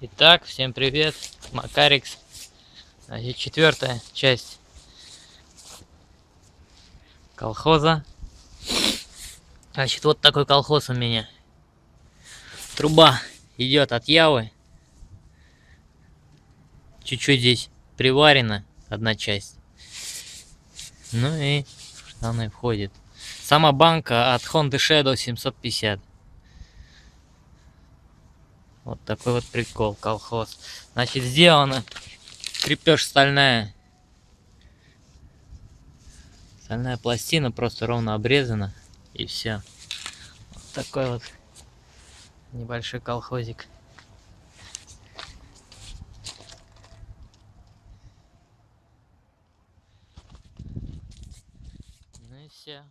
Итак, всем привет, Макарикс. Значит, четвертая часть колхоза. Значит, вот такой колхоз у меня. Труба идет от Явы. Чуть-чуть здесь приварена одна часть. Ну и она и входит. Сама банка от Honda Shadow 750. Вот такой вот прикол, колхоз. Значит, сделано крепеж стальная. Стальная пластина просто ровно обрезана. И все. Вот такой вот небольшой колхозик. Все.